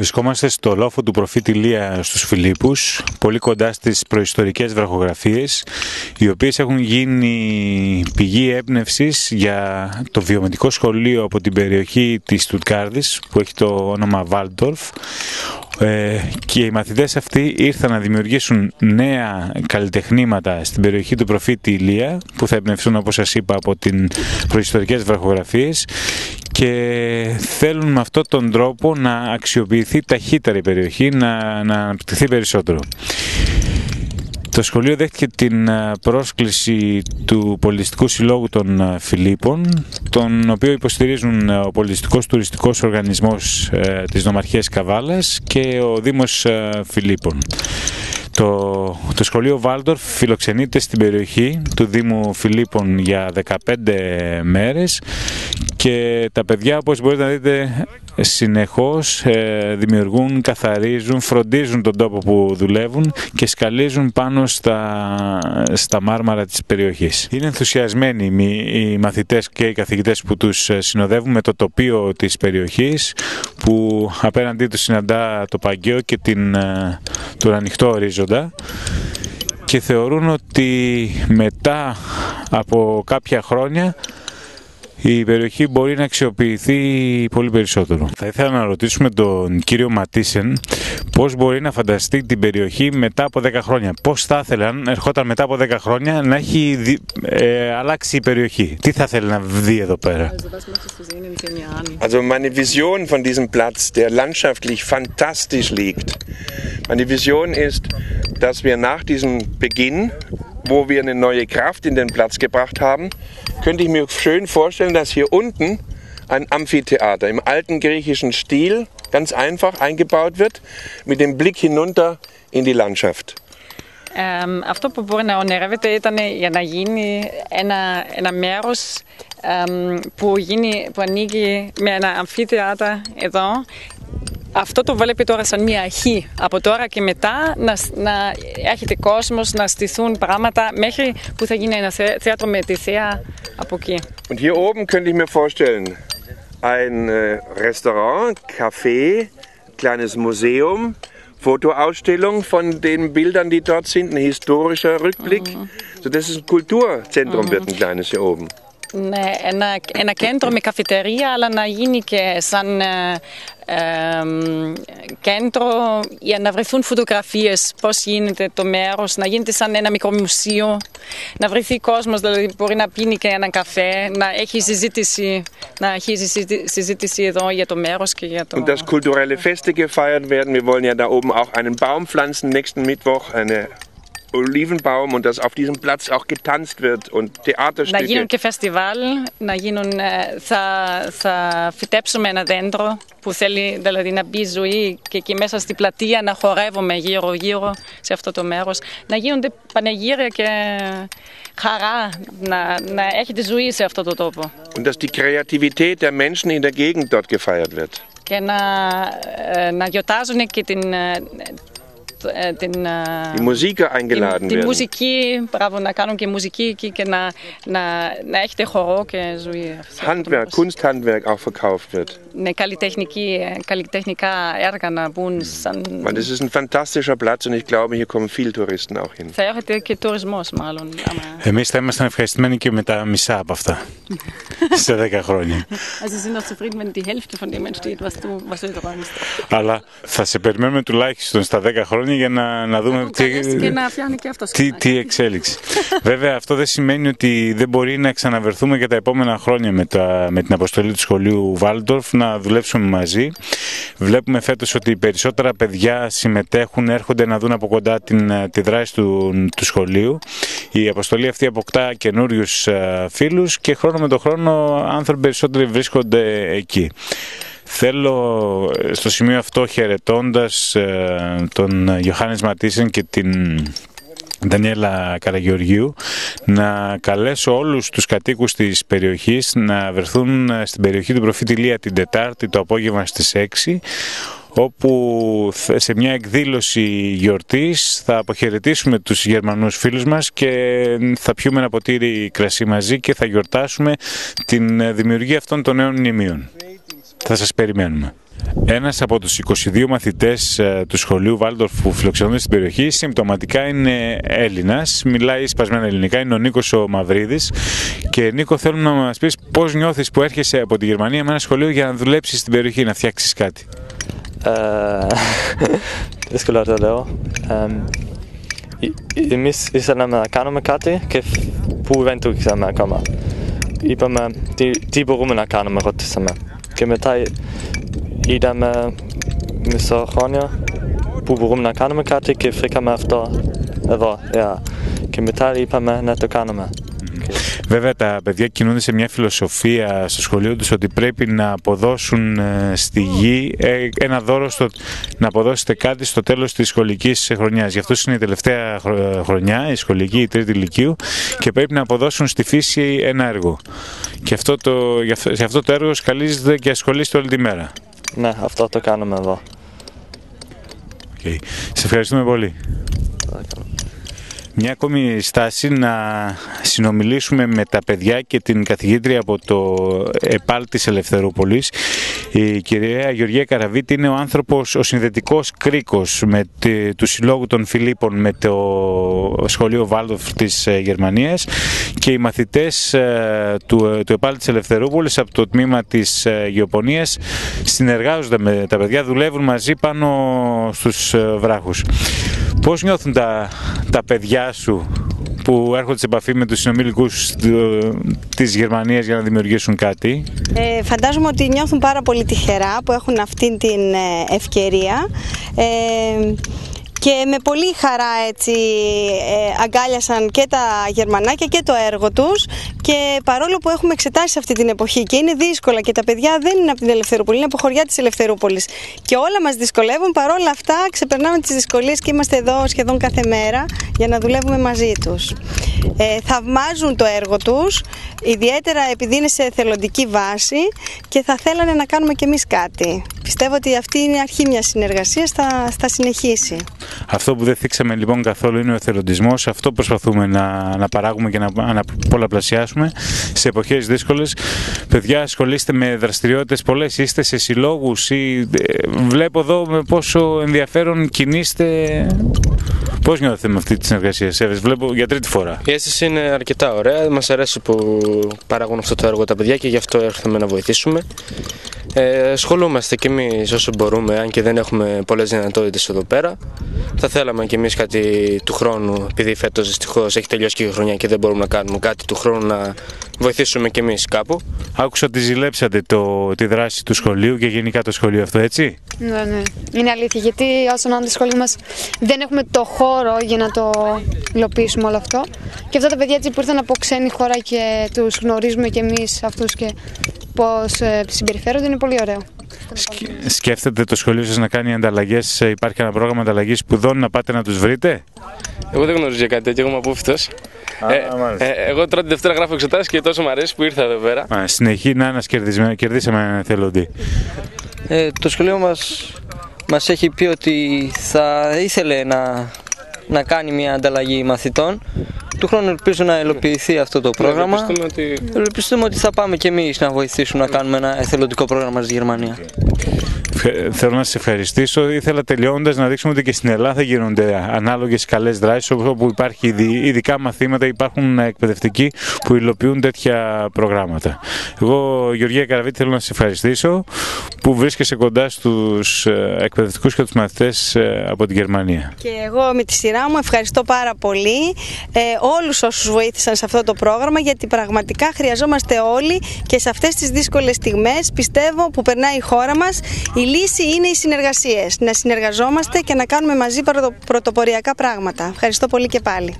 Βρισκόμαστε στο λόφο του προφήτη Λία στους Φιλίππους, πολύ κοντά στις προϊστορικές βραχογραφίες, οι οποίες έχουν γίνει πηγή έμπνευσης για το βιομετικό σχολείο από την περιοχή της Στουτκάρδης, που έχει το όνομα Βάλτορφ, ε, και οι μαθητές αυτοί ήρθαν να δημιουργήσουν νέα καλλιτεχνήματα στην περιοχή του προφήτη Ηλία που θα εμπνευστούν όπως σας είπα από την προϊστορικές βραχογραφίες και θέλουν με αυτόν τον τρόπο να αξιοποιηθεί ταχύτερα η περιοχή, να, να αναπτυχθεί περισσότερο. Το σχολείο δέχτηκε την πρόσκληση του Πολιτιστικού Συλλόγου των Φιλίππων, τον οποίο υποστηρίζουν ο Πολιτιστικός Τουριστικός Οργανισμός ε, της Νομαρχίας Καβάλας και ο Δήμος Φιλίππων. Το, το σχολείο Βάλτορφ φιλοξενείται στην περιοχή του Δήμου Φιλίππων για 15 μέρες και τα παιδιά όπως μπορείτε να δείτε συνεχώς ε, δημιουργούν, καθαρίζουν, φροντίζουν τον τόπο που δουλεύουν και σκαλίζουν πάνω στα, στα μάρμαρα της περιοχής. Είναι ενθουσιασμένοι οι μαθητές και οι καθηγητές που τους ε, συνοδεύουν με το τοπίο της περιοχής που απέναντί τους συναντά το Παγκαίο και την, ε, τον ανοιχτό ορίζοντα και θεωρούν ότι μετά από κάποια χρόνια η περιοχή μπορεί να αξιοποιηθεί πολύ περισσότερο. Θα ήθελα να ρωτήσουμε τον κύριο Ματίσεν πώς μπορεί να φανταστεί την περιοχή μετά από 10 χρόνια. Πώς θα ήθελε, αν ερχόταν μετά από 10 χρόνια, να έχει ε, αλλάξει η περιοχή. Τι θα ήθελε να δει εδώ πέρα; Also meine Vision von diesem Platz, der landschaftlich fantastisch liegt. Meine Vision ist, dass wir nach diesem Beginn wo wir eine neue Kraft in den Platz gebracht haben, könnte ich mir schön vorstellen, dass hier unten ein Amphitheater im alten griechischen Stil ganz einfach eingebaut wird, mit dem Blick hinunter in die Landschaft. Ε, αυτό που μπορεί να ονειρεύεται ήταν για να γίνει ένα, ένα μέρος ε, που, γίνει, που ανοίγει με ένα αμφιθεάτα εδώ αυτό το βλέπει τώρα σαν μια αρχή. Από τώρα και μετά να, να έχετε κόσμος, να στηθούν πράγματα μέχρι που θα γίνει ένα θέατρο με τη θέα από εκεί. Und hier oben könnte ich mir vorstellen, ein äh, Restaurant, Café, kleines Museum, Fotoausstellung von den Bildern, die dort sind, ein historischer Rückblick. Mhm. So, das ist ein Kulturzentrum, mhm. wird ein kleines hier oben. Ναι, ένα, ένα κέντρο με καφετερία, αλλά να γίνει και σαν ε, ε, κέντρο για να βρεθούν φωτογραφίες, πώς γίνεται το μέρος, να γίνεται σαν ένα μικρό μουσείο, να βρεθεί κόσμος, δηλαδή μπορεί να πίνει και ένα καφέ, να έχει συζήτηση, να έχει συζήτηση εδώ για το μέρος και για το... Und dass kulturelle Feste gefeiert werden. Wir wollen ja da oben auch einen Baum pflanzen nächsten Mittwoch, eine Olivenbaum und dass auf diesem Platz auch getanzt wird und Theaterstücke. Να γίνουν και φεστιβάλ, να γίνουν, θα, θα φυτέψουμε ένα δέντρο που θέλει δηλαδή να μπει ζωή και εκεί μέσα στη πλατεία να χορεύουμε γύρω γύρω σε αυτό το μέρος. Να γίνονται πανεγύρια και χαρά, να, να έχετε ζωή σε αυτό το τόπο. Und dass die Kreativität der Menschen in der Gegend dort gefeiert wird. Και να, να γιορτάζουν και την, την, die Musiker eingeladen τη, werden. Τη μουσική, μπράβο, να κάνουν και μουσική εκεί και να, να, να έχετε χορό και ζωή. Handwerk, Kunsthandwerk auch verkauft wird. Ναι, καλλιτεχνική, καλλιτεχνικά έργα να μπουν σαν... Man, das ist ein fantastischer Platz und ich glaube, hier kommen viele Touristen auch hin. Θα έχετε και τουρισμός μάλλον. Εμείς θα ήμασταν ευχαριστημένοι και με τα μισά από αυτά. σε 10 χρόνια. Also sind noch zufrieden, wenn die Hälfte von dem entsteht, was du, was du träumst. Αλλά θα σε περιμένουμε τουλάχιστον στα 10 χρόνια για να, να δούμε τι, και να και αυτός τι, τι εξέλιξη. Βέβαια αυτό δεν σημαίνει ότι δεν μπορεί να ξαναβερθούμε για τα επόμενα χρόνια με, τα, με την αποστολή του σχολείου Βάλντορφ να δουλέψουμε μαζί. Βλέπουμε φέτος ότι περισσότερα παιδιά συμμετέχουν, έρχονται να δουν από κοντά την, τη δράση του, του σχολείου. Η αποστολή αυτή αποκτά καινούριους φίλους και χρόνο με το χρόνο άνθρωποι περισσότεροι βρίσκονται εκεί. Θέλω στο σημείο αυτό χαιρετώντας τον Γιωχάνης Ματίσεν και την Δανιέλα Καραγεωργίου να καλέσω όλους τους κατοίκους της περιοχής να βρεθούν στην περιοχή του προφήτη Λία την Τετάρτη το απόγευμα στις 6 όπου σε μια εκδήλωση γιορτής θα αποχαιρετήσουμε τους Γερμανούς φίλους μας και θα πιούμε ένα ποτήρι κρασί μαζί και θα γιορτάσουμε την δημιουργία αυτών των νέων μνημείων. Θα σας περιμένουμε. Ένας από τους 22 μαθητές ε, του σχολείου Βάλτορφ που φιλοξενούνται στην περιοχή συμπτωματικά είναι Έλληνας, μιλάει σπασμένα ελληνικά, είναι ο Νίκος ο Μαυρίδης και Νίκο θέλουμε να μας πεις πώς νιώθεις που έρχεσαι από τη Γερμανία με ένα σχολείο για να δουλέψεις στην περιοχή, να φτιάξεις κάτι; Ε, δύσκολο να το λέω. Εμείς ήθελαμε να κάνουμε κάτι και που δεν το ξέραμε ακόμα. Είπαμε τι, τι μπορούμε να κάνουμε, ρωτήσαμε. Και μετά είδαμε μισό χρόνια που μπορούμε να κάνουμε κάτι και βρήκαμε αυτό εδώ. Yeah. Και μετά είπαμε να το κάνουμε. Βέβαια τα παιδιά κινούνται σε μια φιλοσοφία στο σχολείο τους ότι πρέπει να αποδώσουν ε, στη γη ε, ένα δώρο στο, να αποδώσετε κάτι στο τέλος της σχολικής χρονιάς. Γι' αυτό είναι η τελευταία χρονιά, η σχολική, η τρίτη ηλικίου και πρέπει να αποδώσουν στη φύση ένα έργο. Και αυτό το, σε αυτό το έργο σκαλίζεται και ασχολείστε όλη τη μέρα. Ναι, αυτό το κάνουμε εδώ. Okay. Σε ευχαριστούμε πολύ μια ακόμη στάση να συνομιλήσουμε με τα παιδιά και την καθηγήτρια από το ΕΠΑΛ της Ελευθερούπολης. Η κυρία Γεωργία Καραβίτη είναι ο άνθρωπος, ο συνδετικός κρίκος με του Συλλόγου των Φιλίππων με το σχολείο Βάλτοφ της ε, Γερμανίας και οι μαθητές ε, του, του ΕΠΑΛ της Ελευθερούπολης από το τμήμα της ε, Γεωπονίας συνεργάζονται με τα παιδιά, δουλεύουν μαζί πάνω στους βράχους. Πώς νιώθουν τα, τα παιδιά σου που έρχονται σε επαφή με τους συνομιλικούς της Γερμανίας για να δημιουργήσουν κάτι; Ε, φαντάζομαι ότι νιώθουν πάρα πολύ τυχερά που έχουν αυτή την ε, ευκαιρία. Ε, και με πολύ χαρά έτσι ε, αγκάλιασαν και τα γερμανάκια και το έργο τους και παρόλο που έχουμε εξετάσει αυτή την εποχή και είναι δύσκολα και τα παιδιά δεν είναι από την Ελευθερούπολη, είναι από χωριά της Ελευθερούπολης και όλα μας δυσκολεύουν, παρόλα αυτά ξεπερνάμε τις δυσκολίες και είμαστε εδώ σχεδόν κάθε μέρα για να δουλεύουμε μαζί τους. Ε, θαυμάζουν το έργο τους, ιδιαίτερα επειδή είναι σε εθελοντική βάση και θα θέλανε να κάνουμε κι εμείς κάτι. Πιστεύω ότι αυτή είναι η αρχή μιας συνεργασίας, θα, θα συνεχίσει. Αυτό που δεν θίξαμε λοιπόν καθόλου είναι ο εθελοντισμός, αυτό προσπαθούμε να, να παράγουμε και να, να πολλαπλασιάσουμε σε εποχές δύσκολες. Παιδιά, ασχολείστε με δραστηριότητες πολλές, είστε σε συλλόγους ή ε, βλέπω εδώ με πόσο ενδιαφέρον κινείστε Πώς νιώθετε με αυτή τη συνεργασία, Σέβες, βλέπω για τρίτη φορά. Η αίσθηση είναι αρκετά ωραία. Μας αρέσει που παράγουν αυτό το έργο τα παιδιά και γι' αυτό έρθαμε να βοηθήσουμε. Ε, ασχολούμαστε κι εμείς όσο μπορούμε, αν και δεν έχουμε πολλές δυνατότητες εδώ πέρα. Θα θέλαμε κι εμείς κάτι του χρόνου, επειδή φέτος δυστυχώς έχει τελειώσει και η χρονιά και δεν μπορούμε να κάνουμε κάτι του χρόνου να βοηθήσουμε κι εμείς κάπου. Άκουσα ότι ζηλέψατε το, τη δράση του σχολείου και γενικά το σχολείο αυτό, έτσι; Ναι, ναι. Είναι αλήθεια, γιατί όσον αν το σχολείο μας δεν έχουμε το χώρο για να το υλοποιήσουμε όλο αυτό. Και αυτά τα παιδιά έτσι που ήρθαν από ξένη χώρα και τους γνωρίζουμε κι εμείς αυτούς και πώ ε, συμπεριφέρονται είναι πολύ ωραίο. Σκέφτεται το σχολείο σας να κάνει ανταλλαγές, ε, υπάρχει ένα πρόγραμμα ανταλλαγής σπουδών να πάτε να τους βρείτε; Εγώ δεν γνωρίζω κάτι τέτοιο, εγώ είμαι απόφυτος. Ε, ε, εγώ τώρα τη Δευτέρα γράφω εξετάσεις και τόσο μου αρέσει που ήρθα εδώ πέρα. Α, συνεχεί να ένας κερδίσαμε έναν εθελοντή. Ε, το σχολείο μας μας έχει πει ότι θα ήθελε να, να κάνει μια ανταλλαγή μαθητών του χρόνου ελπίζω να υλοποιηθεί αυτό το πρόγραμμα. Ελπιστούμε ότι... ελπιστούμε ότι θα πάμε και εμείς να βοηθήσουμε να κάνουμε ένα εθελοντικό πρόγραμμα στη Γερμανία. Θέλω να σα ευχαριστήσω. Ήθελα τελειώνοντας να δείξουμε ότι και στην Ελλάδα γίνονται ανάλογες καλές δράσεις όπου υπάρχει ειδικά μαθήματα, υπάρχουν εκπαιδευτικοί που υλοποιούν τέτοια προγράμματα. Εγώ, Γεωργία Καραβίτη, θέλω να σα ευχαριστήσω που βρίσκεσαι κοντά στους ε, εκπαιδευτικούς και τους μαθητές ε, από την Γερμανία. Και εγώ με τη σειρά μου ευχαριστώ πάρα πολύ ε, όλους όσους βοήθησαν σε αυτό το πρόγραμμα γιατί πραγματικά χρειαζόμαστε όλοι και σε αυτές τις δύσκολες στιγμές πιστεύω που περνάει η χώρα μας λύση είναι οι συνεργασίες. Να συνεργαζόμαστε και να κάνουμε μαζί πρωτοποριακά πράγματα. Ευχαριστώ πολύ και πάλι.